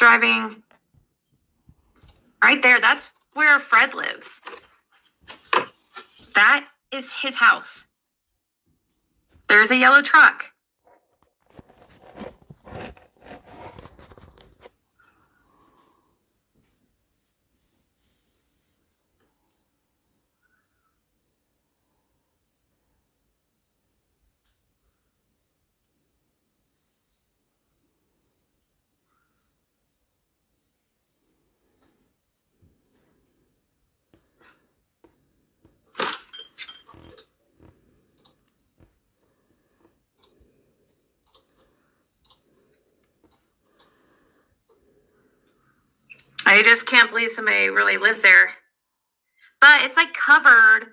driving right there. That's where Fred lives. That is his house. There's a yellow truck. I just can't believe somebody really lives there. But it's like covered